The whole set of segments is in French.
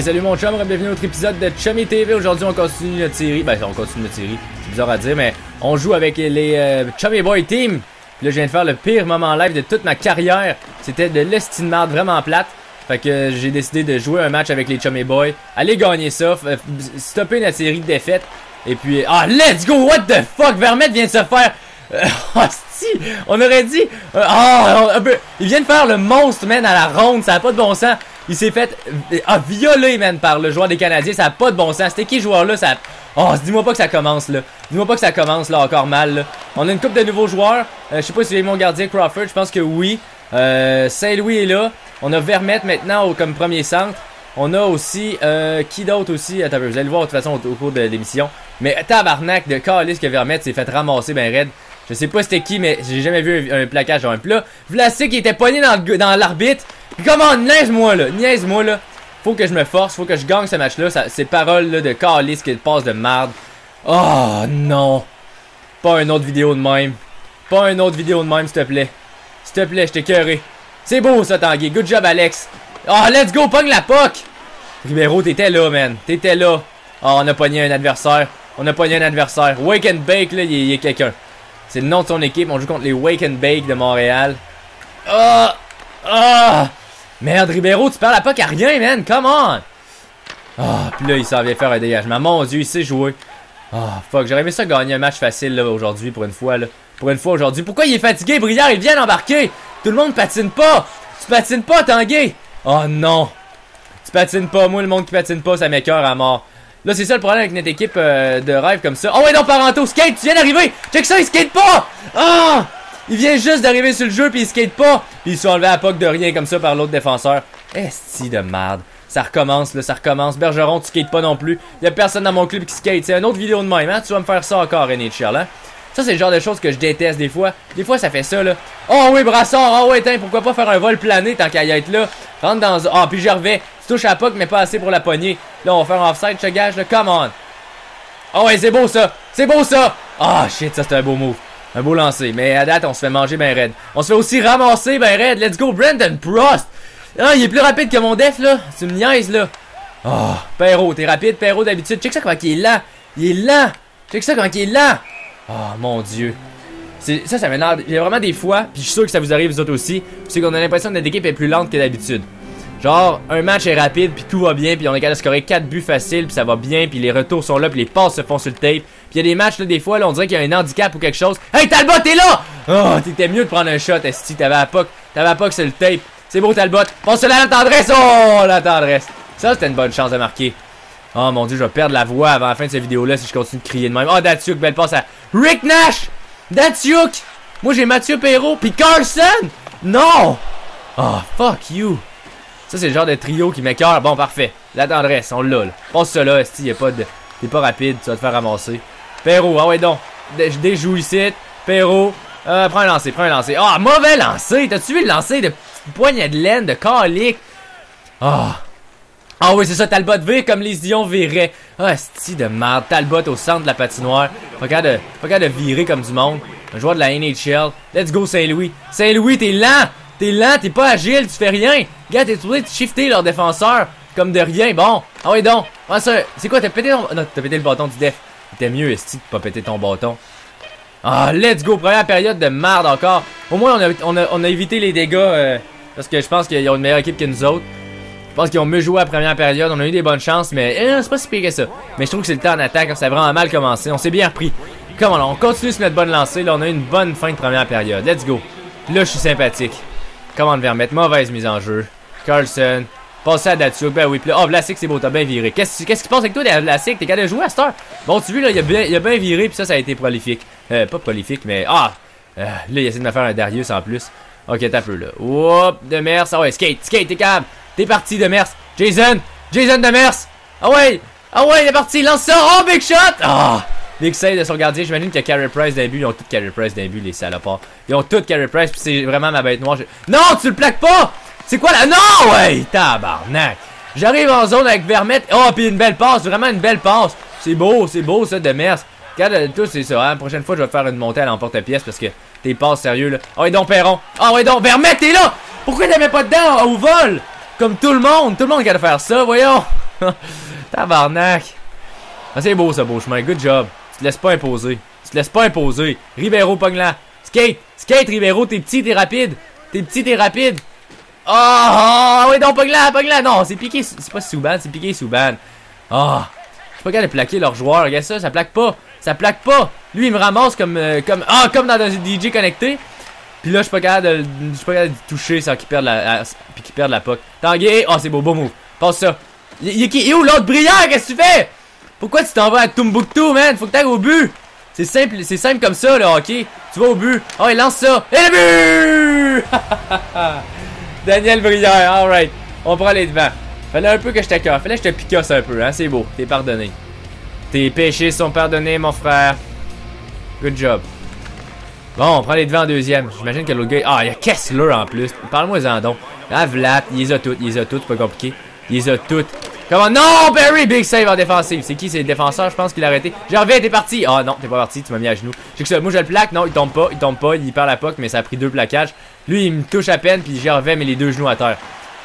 Salut mon chum, bienvenue à notre épisode de Chummy TV. Aujourd'hui, on continue notre série. Ben, on continue notre série. C'est bizarre à dire, mais on joue avec les euh, Chummy Boy Team. Puis là, je viens de faire le pire moment live de toute ma carrière. C'était de l'estimade vraiment plate. Fait que j'ai décidé de jouer un match avec les Chummy Boys. Allez gagner ça. Stopper notre série de défaites. Et puis, ah, let's go! What the fuck? Vermette vient de se faire. Oh, si! On aurait dit. Ah, oh, il vient de faire le monstre, man, à la ronde. Ça a pas de bon sens. Il s'est fait ah, violer, man, par le joueur des Canadiens. Ça a pas de bon sens. C'était qui, joueur là ça... Oh, dis-moi pas que ça commence, là. Dis-moi pas que ça commence, là, encore mal, là. On a une coupe de nouveaux joueurs. Euh, je sais pas si c'est mon gardien Crawford. Je pense que oui. Euh, Saint-Louis est là. On a Vermette maintenant comme premier centre. On a aussi, euh, qui d'autre aussi? Attends, vous allez le voir de toute façon au, cours de l'émission. Mais tabarnak de Carlis que Vermette s'est fait ramasser ben raide. Je sais pas c'était qui, mais j'ai jamais vu un, plaquage genre un plat. Vlasic qui était poigné dans, dans l'arbitre. Comment, niaise-moi là, niaise-moi là. Faut que je me force, faut que je gagne ce match-là. Ces paroles là, de Carlis qui passe de merde. Oh non. Pas une autre vidéo de même. Pas une autre vidéo de même, s'il te plaît. S'il te plaît, je t'ai cœuré. C'est beau ça, Tanguy. Good job, Alex. Oh, let's go, pogne la POC. Ribeiro, t'étais là, man. T'étais là. Oh, on a pogné un adversaire. On a pogné un adversaire. Wake and Bake, là, il a quelqu'un. C'est le nom de son équipe. On joue contre les Wake and Bake de Montréal. Oh! Oh! Merde, Ribeiro, tu parles à pas qu'à rien, man. Come on! Ah, puis là, il s'en vient faire un dégagement. Mon Dieu, il sait jouer. Ah, fuck. J'aurais aimé ça gagner un match facile, là, aujourd'hui, pour une fois, là. Pour une fois, aujourd'hui. Pourquoi il est fatigué, Briard? Il vient d'embarquer. Tout le monde patine pas. Tu patines pas, Tanguay. Oh, non. Tu patines pas. Moi, le monde qui patine pas, ça m'écœure à mort. Là, c'est ça le problème avec notre équipe euh, de rêve comme ça. Oh, ouais, non, Paranto, skate, tu viens d'arriver. Check ça, il skate pas. Ah! Il vient juste d'arriver sur le jeu puis il skate pas. Puis ils sont enlevés à POC de rien comme ça par l'autre défenseur. Esti de merde. Ça recommence là, ça recommence. Bergeron, tu skates pas non plus. Y a personne dans mon club qui skate. C'est une autre vidéo de même, hein? Tu vas me faire ça encore, NHL, hein? Ça, c'est le genre de choses que je déteste des fois. Des fois, ça fait ça, là. Oh oui, Brassard, oh oui, tiens, pourquoi pas faire un vol plané tant qu'à y être là? Rentre dans... Oh, puis Gervais, tu touches à POC, mais pas assez pour la poignée. Là, on va faire un offside, je gage, là. Come on! Oh ouais, c'est beau, ça! C'est beau, ça! Ah, shit, ça, c'est un beau move. Un beau lancer. Mais à date, on se fait manger ben raide. On se fait aussi ramasser ben raide. Let's go, Brandon Prost. Ah, il est plus rapide que mon def, là. Tu me niaises, là. Oh, Perrault, t'es rapide, Perrault, d'habitude. Check ça comment il est lent. Il est lent. Check ça comment il est lent. Oh, mon Dieu. Ça, ça m'énerve. Il y a vraiment des fois, puis je suis sûr que ça vous arrive vous autres aussi, c'est qu'on a l'impression que notre équipe est plus lente que d'habitude. Genre, un match est rapide, puis tout va bien, puis on est capable de scorer 4 buts faciles, puis ça va bien, puis les retours sont là, puis les passes se font sur le tape. Puis il y a des matchs, là, des fois, là, on dirait qu'il y a un handicap ou quelque chose. Hey, Talbot, t'es là! Oh, t'étais mieux de prendre un shot, Esti, t'avais à POC, t'avais à POC sur le tape. C'est beau, Talbot. Pense là la tendresse! Oh, la tendresse! Ça, c'était une bonne chance de marquer. Oh mon dieu, je vais perdre la voix avant la fin de cette vidéo-là si je continue de crier de même. Oh, Datsuk, belle passe à Rick Nash! Datsuk! Moi, j'ai Mathieu Perrault, puis Carlson! Non! Oh, fuck you! Ça, c'est le genre de trio qui m'écœure. Bon, parfait. La tendresse, on l'a, là. Pense ça là, il y a pas de... T'es pas rapide, tu vas te faire ramasser. Perro, ah ouais donc. Je déjoue ici. Perro. Euh, prends un lancer, prends un lancer. Ah, mauvais lancer! T'as-tu vu le lancer de poignet de laine, de calique? Ah. Ah oui, c'est ça, Talbot vire comme les ions viraient. Ah, sti de merde. Talbot au centre de la patinoire. Pas capable de, de virer comme du monde. Un joueur de la NHL. Let's go, Saint-Louis. Saint-Louis, t'es lent! T'es lent, t'es pas agile, tu fais rien. Gars, t'es trouvé de shifter leur défenseur. Comme de rien. Bon. Ah oui, donc. Ah, c'est quoi, t'as pété ton. Non, t'as pété le bâton du def. T'es mieux, Esti, de pas péter ton bâton. Ah, let's go. Première période de merde encore. Au moins, on a, on a, évité les dégâts. Euh, parce que je pense qu'ils ont une meilleure équipe que nous autres. Je pense qu'ils ont mieux joué la première période. On a eu des bonnes chances, mais eh, c'est pas si pire que ça. Mais je trouve que c'est le temps en attaque. Ça a vraiment mal commencé. On s'est bien repris. Comment on continue sur notre bonne lancée. Là, on a eu une bonne fin de première période. Let's go. Là, je suis sympathique. Comment le mettre Mauvaise mise en jeu. Carlson. Passer à Datsuk. Ben oui. Puis oh, Vlasic, c'est beau. T'as bien viré. Qu'est-ce qui se passe avec toi, Vlasic? T'es capable de jouer à cette heure? Bon, tu vois, là, il a bien, bien viré. Puis ça, ça a été prolifique. Euh, pas prolifique, mais. Ah! Euh, là, il essaie de me faire un Darius en plus. Ok, t'as peu là. Oup, de Mers. Ah ouais, skate, skate, t'es capable. T'es parti, de Mers. Jason! Jason de Mers! Ah ouais! Ah ouais, il est parti, lance ça! Oh, big shot! Ah! Big save de son gardien. J'imagine a Carey Price d'un but. Ils ont tous Carey Price d'un but, les salopards. Ils ont tous Carey Price, puis c'est vraiment ma bête noire. Non, tu le plaques pas! C'est quoi là? Non! Ouais! Tabarnak! J'arrive en zone avec Vermette. Oh, puis une belle passe, vraiment une belle passe. C'est beau, c'est beau ça de Mers. Regarde, tout c'est ça. Hein? La prochaine fois, je vais faire une montée à l'emporte-pièce parce que t'es passes sérieux là. Oh, et donc Perron. Ah, oh, ouais, donc Vermette, t'es là! Pourquoi t'es pas dedans au vol? Comme tout le monde. Tout le monde qui a de faire ça, voyons. Tabarnak. Ah, c'est beau, ça, beau chemin. Good job. Tu te laisses pas imposer. Tu te laisses pas imposer. Ribeiro, pogne là. Skate. Skate, Ribeiro. T'es petit, t'es rapide. T'es petit, t'es rapide. Oh, oui, non, pogne là, pogne là. Non, c'est piqué. C'est pas Souban, c'est piqué Souban. Ah. Je suis pas capable de plaquer leur joueur. Regarde ça, ça plaque pas. Ça plaque pas. Lui, il me ramasse comme, euh, comme, ah, comme dans un DJ connecté. Puis là, je suis pas capable de, je suis pas capable de toucher sans qu'il perde la, puis qu'il perde la puck. Tanguay, oh, c'est beau, beau move. Passe ça. Y'a qui, où l'autre? Brillant? Qu'est-ce que tu fais? Pourquoi tu t'en vas à Tumbuktu, man? Faut que t'ailles au but. C'est simple, c'est simple comme ça, là, ok? Tu vas au but. Oh, il lance ça. Et le but! Daniel Brière, alright. On prend les devants. Fallait un peu que je t'accueille. Fallait que je te picasse un peu, hein? C'est beau. T'es pardonné. Tes péchés sont pardonnés, mon frère. Good job. Bon, on prend les devants en deuxième. J'imagine que l'autre gars. Ah, il y a Kessler en plus. Parle-moi-en donc. Ah, il les a toutes. Il les a toutes, c'est pas compliqué. Il les a toutes. Comment? Non, Barry, big save en défensive. C'est qui C'est le défenseur, je pense qu'il a arrêté. Gervais, t'es parti. Ah non, t'es pas parti, tu m'as mis à genoux. Que ça. Moi, je le plaque. Non, il tombe pas. Il tombe pas. Il perd la poque, mais ça a pris deux plaquages. Lui, il me touche à peine, puis Gervais met les deux genoux à terre.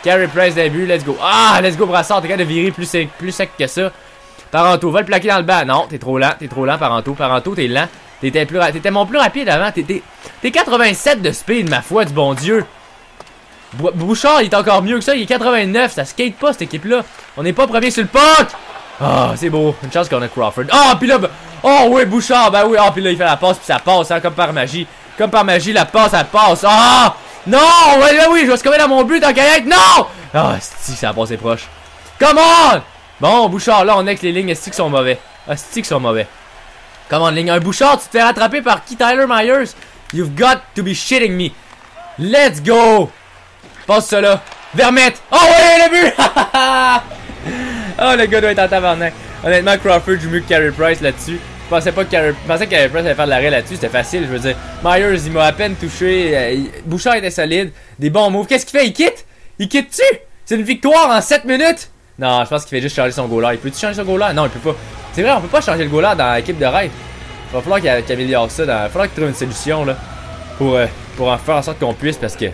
Carry Price début, let's go. Ah, let's go, Brassard. T'es capable de virer plus sec, plus sec que ça. Paranto, va le plaquer dans le bas. Non, t'es trop lent. T'es trop lent, Paranto. Paranto, t'es lent. T'étais plus t'étais mon plus rapide avant. T'es 87 de speed, ma foi du bon Dieu. Bouchard, il est encore mieux que ça. Il est 89. Ça skate pas, cette équipe-là. On n'est pas premier sur le puck. Ah, c'est beau. Une chance qu'on a Crawford. Ah, puis là, ben, oh oui, Bouchard. Ben oui. Ah, puis là, il fait la passe, puis ça passe, hein, comme par magie. Comme par magie, la passe, elle passe. Ah! Non! Ouais, oui, je vais se dans mon but en kayak. Non! Ah, si, ça a passé proche. Come on! Bon, Bouchard, là, on est que les lignes, est sont mauvais? Ah, qui sont mauvais? Comment ligne un Bouchard, tu te fais rattraper par qui? Tyler Myers? You've got to be shitting me. Let's go! Passe là. Vermette! Oh ouais, le but! oh, le gars doit être en tabarnak. Honnêtement, Crawford joue mieux que Carey Price là-dessus. Je pensais pas que Carey, que Carey Price allait faire de l'arrêt là-dessus. C'était facile, je veux dire. Myers, il m'a à peine touché. Euh, Bouchard était solide. Des bons moves. Qu'est-ce qu'il fait? Il quitte? Il quitte-tu? C'est une victoire en 7 minutes? Non, je pense qu'il fait juste changer son goal Il peut-tu changer son goal Non, il peut pas. C'est vrai, on peut pas changer le goal dans l'équipe de rêve. Il va falloir qu'il améliore ça. Il va falloir qu'il trouve une solution là. Pour, euh, pour en faire en sorte qu'on puisse parce que.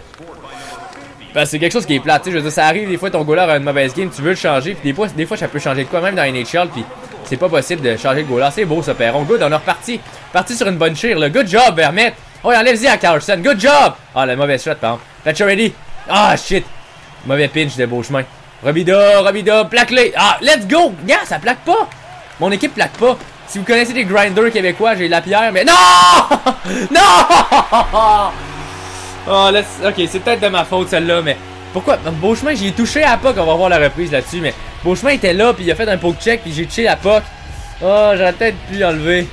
Que c'est quelque chose qui est plat. Je veux dire, ça arrive des fois ton goaler a une mauvaise game, tu veux le changer. Puis des fois, des fois ça peut changer de quoi, même dans NHL. Puis c'est pas possible de changer le goaler. C'est beau ce Perron. Good, on est reparti. Parti sur une bonne chire. Là. Good job, Vermette. Oh, enlève-y à Carlson. Good job. Ah, la mauvaise shot, par exemple. ready. Ah, shit. Mauvais pinch de beau chemin. Robida, Robida, plaque-les. Ah, let's go. Yeah, ça plaque pas. Mon équipe plaque pas. Si vous connaissez des grinders québécois, j'ai la pierre, mais non! Non! Oh, ok, c'est peut-être de ma faute celle-là, mais pourquoi? Beauchemin, j'y ai touché à la POC, on va voir la reprise là-dessus, mais Beauchemin était là, puis il a fait un poke check, puis j'ai touché la POC. Oh, j'aurais peut-être pu l'enlever.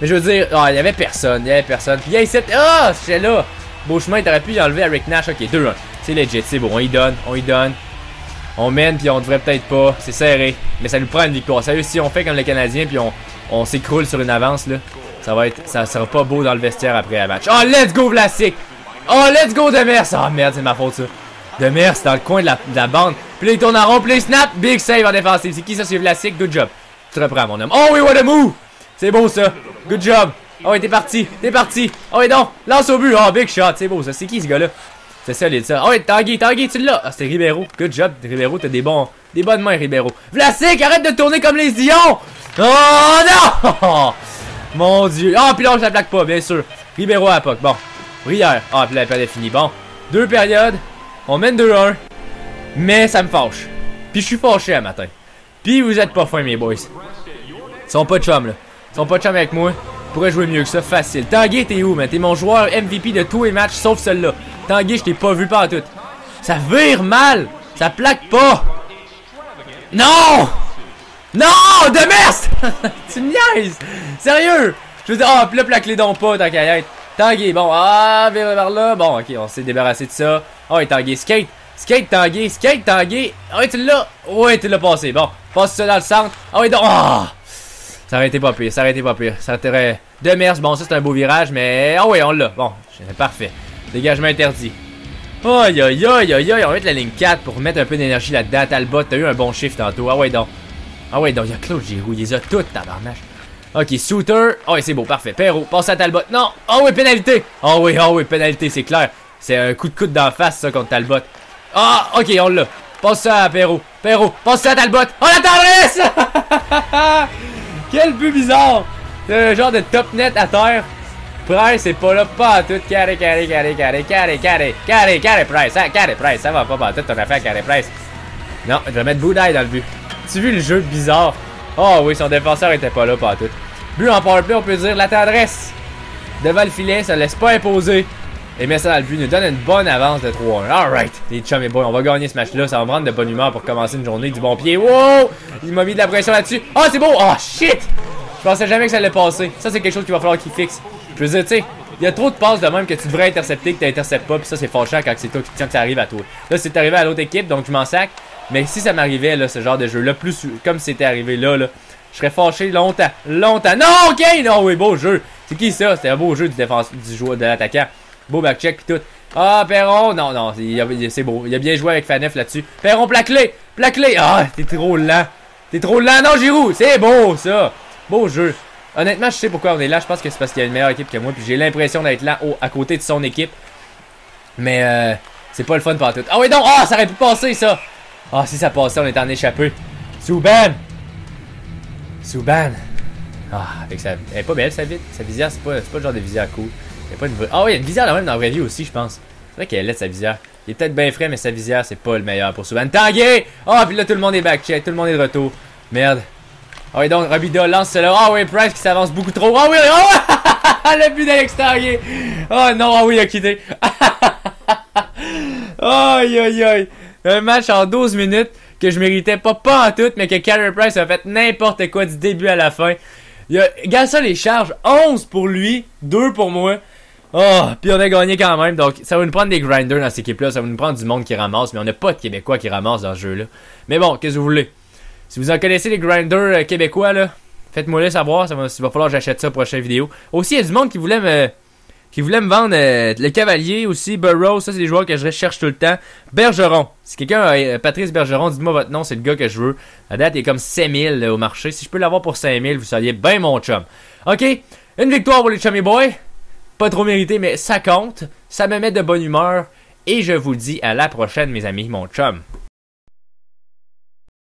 Mais je veux dire, oh, il y avait personne, il y avait personne. Puis il y a ici, oh, j'étais là. Beauchemin, t'aurais pu enlever à Rick Nash, ok, 2-1. C'est legit, c'est bon, on y donne, on y donne. On mène, puis on devrait peut-être pas, c'est serré. Mais ça nous prend une victoire. Sérieux, si on fait comme les Canadiens, puis on, on s'écroule sur une avance, là, ça va être, ça sera pas beau dans le vestiaire après la match. Oh, let's go, Vlasic! Oh, let's go, Demers! Oh, merde, c'est ma faute, ça. Demers, dans le coin de la, bande. Puis il tourne en rond, puis snap, big save en défensive. C'est qui ça, c'est Vlasic? Good job. Tu te reprends, mon homme. Oh oui, what a move! C'est beau, ça. Good job. Oh, oui, t'es parti. T'es parti. Oh, et donc, lance au but. Oh, big shot. C'est beau, ça. C'est qui, ce gars-là? C'est solide, ça. Oh, ouais, Tanguy, Tanguy, tu l'as. Ah, c'était Ribeiro. Good job, Ribeiro. T'as des bons, des bonnes mains, Ribeiro. Vlasic, arrête de tourner comme les Dions! Oh, non! Mon dieu. Oh, puis là, je la plaque pas, bien sûr. Ribeiro à la POC. Bon. Brière. Ah, puis la période est finie. Bon. Deux périodes. On mène 2-1. Mais ça me fâche. Puis je suis fâché à matin. Puis vous êtes pas fins, mes boys. Ils sont pas chum, là. Ils sont pas chum avec moi. Pourrais jouer mieux que ça, facile. Tanguy, t'es où, man? T'es mon joueur MVP de tous les matchs, sauf celui-là. Tanguy, je t'ai pas vu pas tout. Ça vire mal. Ça plaque pas. Non! Non! De merde! tu me niaises! Sérieux! Je veux dire, oh, pis là, plaque les dons pas, être. Tanguy, bon, ah, vers, vers là. Bon, ok, on s'est débarrassé de ça. Oh, et Tanguy, skate. Skate, Tanguy, skate, Tanguy. Oh, ouais, tu l'as? Ouais, tu l'as passé. Bon, passe ça dans le centre. Oh, et donc, oh! Ça aurait été pas pire, ça aurait été pas pire. Ça aurait... De merde, bon, ça c'est un beau virage, mais. Ah, oh, ouais, on l'a. Bon, parfait. Dégagement interdit. Aïe, aïe, aïe, aïe, aïe. On va mettre la ligne 4 pour mettre un peu d'énergie là-dedans. Talbot, t'as eu un bon chiffre tantôt. Ah, ouais, donc. Ah ouais, donc il y a Claude Giroux, il les a toutes, tabarnache. Ok, Souter. Oh, ouais, c'est beau, parfait. Perrault, passe à Talbot. Non! Oh oui, pénalité! Oh oui, oh oui, pénalité, c'est clair. C'est un coup de coude d'en face, ça, contre Talbot. Ah, ok, on l'a. Passe ça à Perrault. Perrault, passe ça à Talbot. Oh la tendresse! Quel but bizarre! Le genre de top net à terre. Price c'est pas là, pas à tout. Carré, carré, carré, carré, carré, carré, carré, carré, Price, hein, carré, Price, ça va pas pas tout ton affaire, carré, Price. Non, je vais mettre Boudaille dans le but. Tu vu le jeu bizarre? Oh oui, son défenseur était pas là, pas tout. But en powerplay, on peut dire la tendresse. Devant le filet, ça laisse pas imposer. Et met ça dans le but, nous donne une bonne avance de 3-1. Alright, les chums et boys, on va gagner ce match-là. Ça va me rendre de bonne humeur pour commencer une journée du bon pied. Wow! Il m'a mis de la pression là-dessus. Oh, c'est beau! Oh, shit! Je pensais jamais que ça allait passer. Ça, c'est quelque chose qu'il va falloir qu'il fixe. Je veux dire, tu sais, il y a trop de passes de même que tu devrais intercepter, que tu interceptes pas, puis ça, c'est fâchant quand c'est toi qui tiens que ça arrive à toi. Là, c'est arrivé à l'autre équipe, donc je m'en sac. Mais si ça m'arrivait, là, ce genre de jeu-là, plus comme c'était arrivé là, là, je serais fâché longtemps. Longtemps. Non, ok! Non, oui, beau jeu. C'est qui ça? C'était un beau jeu du défense du joueur de l'attaquant. Beau backcheck pis tout. Ah, Perron! Non, non, c'est beau. Il a bien joué avec Fanef là-dessus. Perron, plaque-les! Plaque-les! Ah, t'es trop lent. T'es trop lent. Non, Giroud! C'est beau, ça! Beau jeu. Honnêtement, je sais pourquoi on est là. Je pense que c'est parce qu'il y a une meilleure équipe que moi. Puis j'ai l'impression d'être là au, à côté de son équipe. Mais euh, c'est pas le fun tout. Ah oui, donc! Ah, ça aurait pu passer, ça! Ah, si ça passait, on était en échappé. Souban! Souban! Ah, avec sa... Elle est pas belle, sa, vie. sa visière. C'est pas, pas le genre de visière cool. A pas une... Ah oui, il y a une visière la même dans la vraie vie aussi, je pense. C'est vrai qu'elle est sa visière. Il est peut-être bien frais, mais sa visière, c'est pas le meilleur pour Souban. Ah, oh, puis là, tout le monde est back-check. Tout le monde est de retour. Merde. Ah oui, donc, Rabida lance cela. Ah oui, Price qui s'avance beaucoup trop. Ah oui, oh! le but d'Alex Tanguay! Oh non, ah oui, il a quitté. aïe, aïe, aïe. Un match en 12 minutes que je méritais pas, pas en tout, mais que Carey Price a fait n'importe quoi du début à la fin. Il a, regarde ça les charges, 11 pour lui, 2 pour moi. Oh, puis on a gagné quand même. Donc, ça va nous prendre des grinders dans cette équipe-là. Ça va nous prendre du monde qui ramasse. Mais on n'a pas de Québécois qui ramasse dans ce jeu-là. Mais bon, qu'est-ce que vous voulez? Si vous en connaissez les grinders euh, québécois, là, faites-moi le savoir. Ça va, il va falloir que j'achète ça prochaine vidéo. Aussi, il y a du monde qui voulait me, qui voulait me vendre euh, le Cavalier aussi, Burrow, ça c'est des joueurs que je recherche tout le temps. Bergeron, si quelqu'un a euh, Patrice Bergeron, dites-moi votre nom, c'est le gars que je veux. La date est comme 5000 au marché. Si je peux l'avoir pour 5000, vous seriez bien mon chum. Ok, une victoire pour les Chummy Boys. Pas trop mérité, mais ça compte. Ça me met de bonne humeur. Et je vous dis à la prochaine, mes amis, mon chum.